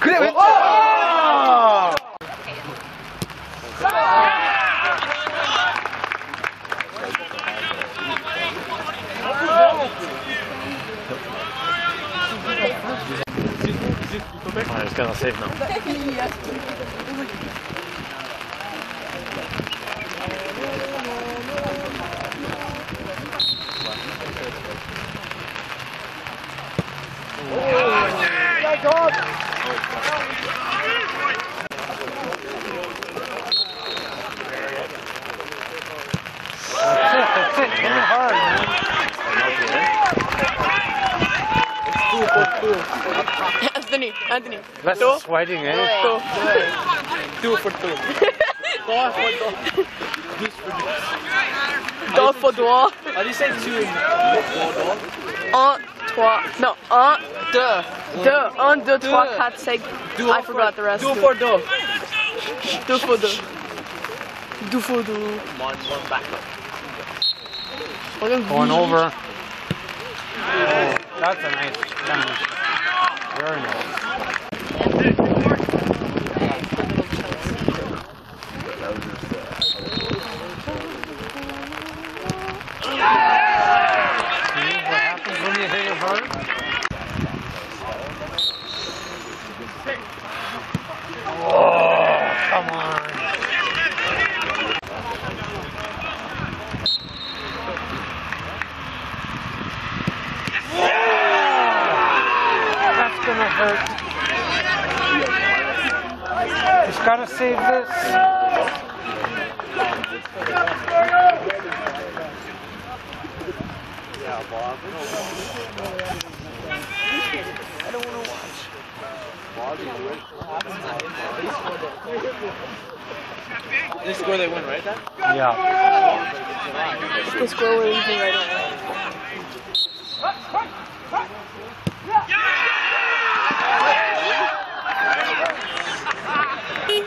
그래 왼쪽 Oh, he's gonna save now. Anthony, Anthony. Less two. sweating, eh? Two. two for two. Dos for dos. This for this. Dos for dos. I just said two. Dos for dos. Uh, 3, non, 1, 2, 2, 1, 2, 3, 4, 5, I forgot the rest. 2 for 2. 2 for 2. 2 for 2. One, one back. Going over. Oh, that's a nice challenge. Very nice. hurt. He's got to save this. Yeah, Bob. I don't want to watch. This is where they win, right? Then? Yeah. This is where we're right now. Beep.